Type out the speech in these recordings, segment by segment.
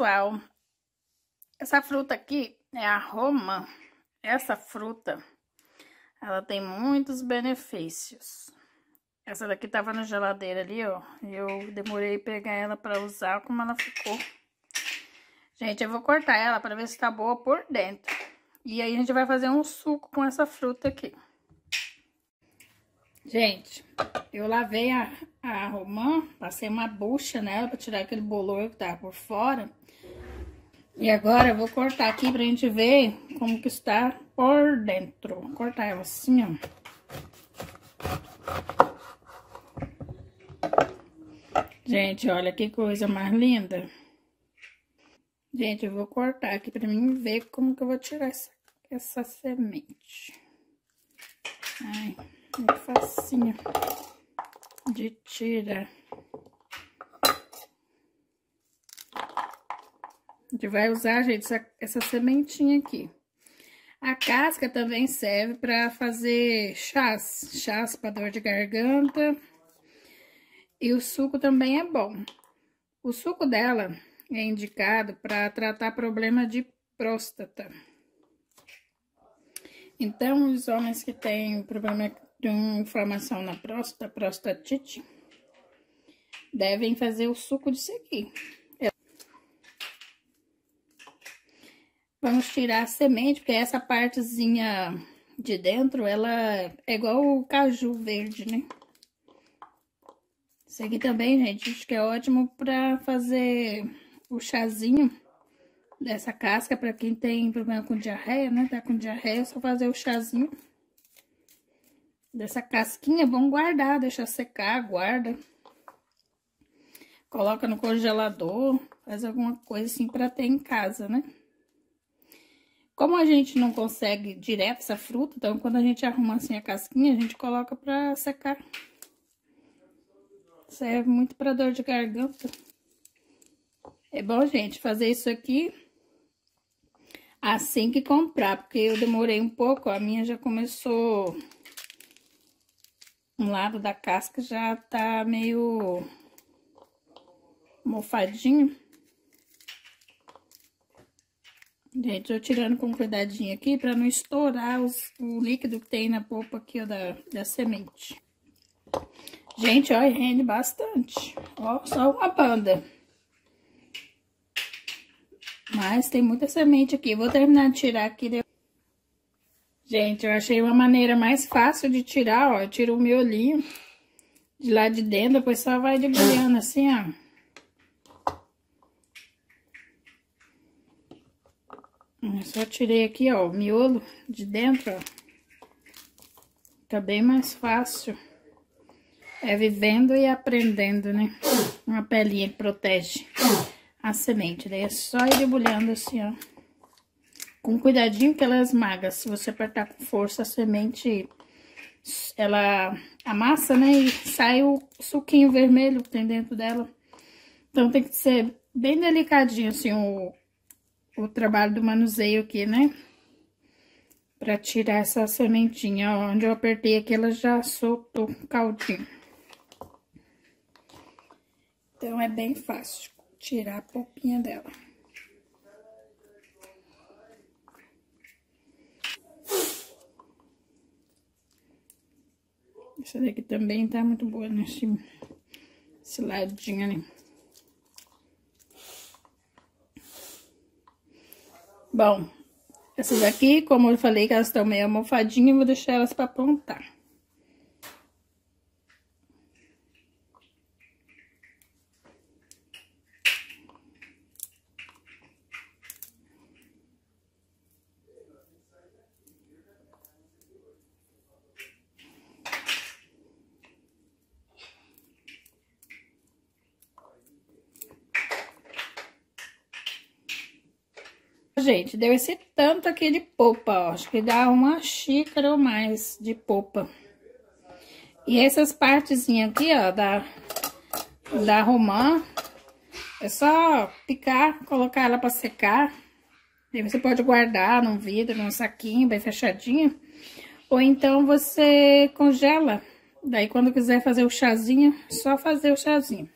Pessoal, essa fruta aqui é a romã. Essa fruta, ela tem muitos benefícios. Essa daqui tava na geladeira ali, ó. Eu demorei pegar ela pra usar como ela ficou. Gente, eu vou cortar ela pra ver se tá boa por dentro. E aí a gente vai fazer um suco com essa fruta aqui. Gente, eu lavei a, a romã, passei uma bucha nela pra tirar aquele bolor que tá por fora. E agora eu vou cortar aqui pra gente ver como que está por dentro. Vou cortar ela assim, ó. Gente, olha que coisa mais linda. Gente, eu vou cortar aqui pra mim ver como que eu vou tirar essa, essa semente. Ai... É facinho de tirar. Gente vai usar, gente, essa, essa sementinha aqui. A casca também serve para fazer chás, chás para dor de garganta. E o suco também é bom. O suco dela é indicado para tratar problema de próstata. Então, os homens que têm problema de inflamação na próstata, prostatite, devem fazer o suco disso aqui. Vamos tirar a semente, porque essa partezinha de dentro, ela é igual o caju verde, né? Isso aqui também, gente, acho que é ótimo pra fazer o chazinho dessa casca, pra quem tem problema com diarreia, né? Tá com diarreia, é só fazer o chazinho dessa casquinha, vamos guardar, deixa secar, guarda. Coloca no congelador, faz alguma coisa assim pra ter em casa, né? Como a gente não consegue direto essa fruta, então quando a gente arruma assim a casquinha, a gente coloca pra secar. Serve muito pra dor de garganta. É bom, gente, fazer isso aqui assim que comprar, porque eu demorei um pouco, a minha já começou um lado da casca já tá meio mofadinho. Gente, eu tirando com cuidadinho aqui pra não estourar os, o líquido que tem na polpa aqui, ó, da, da semente. Gente, ó, rende bastante. Ó, só uma banda. Mas tem muita semente aqui. Vou terminar de tirar aqui depois. Gente, eu achei uma maneira mais fácil de tirar, ó. Eu tiro o miolinho de lá de dentro, depois só vai debulhando assim, ó. Eu só tirei aqui, ó, o miolo de dentro, ó. Fica bem mais fácil. É vivendo e aprendendo, né? Uma pelinha que protege a semente. Daí é só ir debulhando assim, ó. Com cuidadinho que ela esmaga. Se você apertar com força, a semente, ela amassa, né? E sai o suquinho vermelho que tem dentro dela. Então, tem que ser bem delicadinho, assim, o, o trabalho do manuseio aqui, né? Pra tirar essa sementinha, ó. Onde eu apertei aqui, ela já soltou o caldinho. Então, é bem fácil tirar a polpinha dela. Essa daqui também tá muito boa nesse esse ladinho ali. Bom, essas aqui, como eu falei que elas estão meio almofadinhas, eu vou deixar elas pra aprontar. Gente, deu esse tanto aqui de polpa, ó. Acho que dá uma xícara ou mais de polpa. E essas partezinhas aqui, ó, da, da romã, é só picar, colocar ela pra secar. Aí você pode guardar num vidro, num saquinho bem fechadinho. Ou então você congela. Daí quando quiser fazer o chazinho, só fazer o chazinho.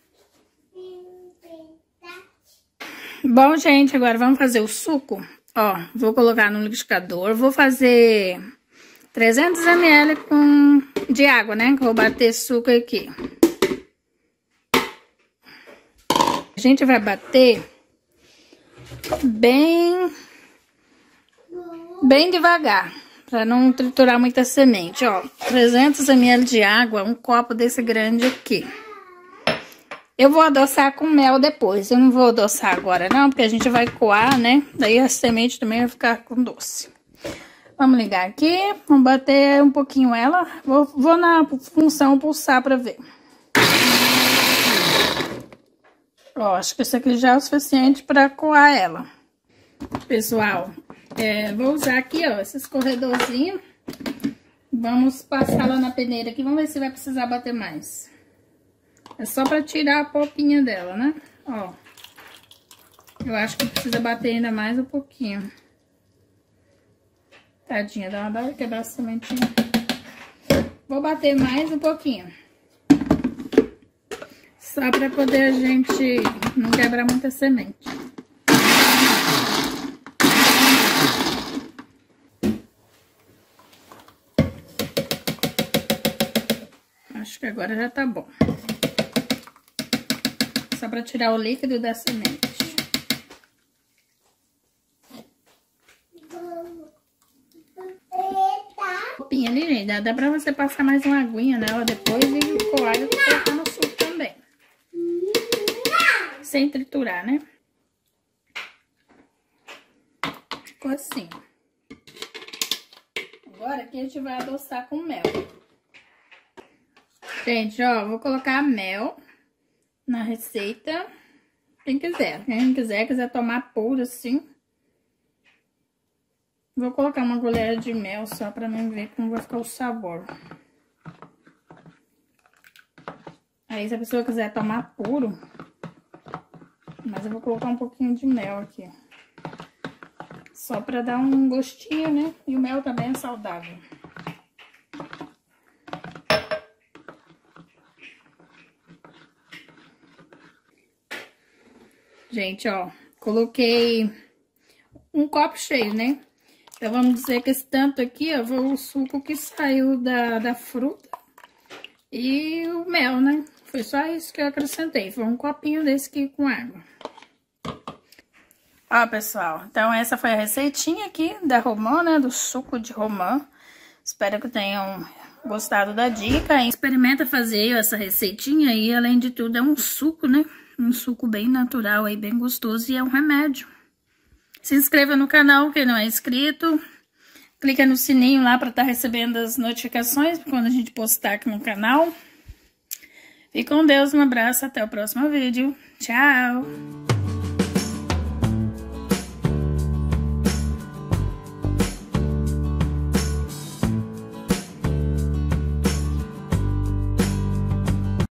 Bom, gente, agora vamos fazer o suco. Ó, vou colocar no liquidificador. Vou fazer 300 ml com, de água, né? vou bater suco aqui. A gente vai bater bem, bem devagar, para não triturar muita semente, ó. 300 ml de água, um copo desse grande aqui. Eu vou adoçar com mel depois, eu não vou adoçar agora não, porque a gente vai coar, né? Daí a semente também vai ficar com doce. Vamos ligar aqui, vamos bater um pouquinho ela. Vou, vou na função pulsar para ver. Ó, acho que isso aqui já é o suficiente para coar ela. Pessoal, é, vou usar aqui, ó, esse escorredorzinho. Vamos passar lá na peneira aqui, vamos ver se vai precisar bater mais. É só pra tirar a polpinha dela, né? Ó. Eu acho que precisa bater ainda mais um pouquinho. Tadinha, dá uma dor quebrar a sementinha. Vou bater mais um pouquinho. Só pra poder a gente não quebrar muita semente. Acho que agora já tá bom só para tirar o líquido da semente. Copinha ali, gente, dá, dá pra você passar mais uma aguinha nela depois e coar e colocar no suco também. Sem triturar, né? Ficou assim. Agora aqui a gente vai adoçar com mel. Gente, ó, vou colocar mel na receita. Quem quiser. Quem quiser, quiser tomar puro assim. Vou colocar uma colher de mel só pra mim ver como vai ficar o sabor. Aí, se a pessoa quiser tomar puro, mas eu vou colocar um pouquinho de mel aqui. Só pra dar um gostinho, né? E o mel também é saudável. Gente, ó, coloquei um copo cheio, né? Então, vamos dizer que esse tanto aqui, ó, foi o suco que saiu da, da fruta e o mel, né? Foi só isso que eu acrescentei, foi um copinho desse aqui com água. Ó, pessoal, então essa foi a receitinha aqui da romã, né? Do suco de romã. Espero que tenham gostado da dica. Experimenta fazer essa receitinha e, além de tudo, é um suco, né? Um suco bem natural aí, bem gostoso e é um remédio. Se inscreva no canal, quem não é inscrito. Clica no sininho lá para estar tá recebendo as notificações quando a gente postar aqui no canal. Fique com Deus, um abraço, até o próximo vídeo. Tchau!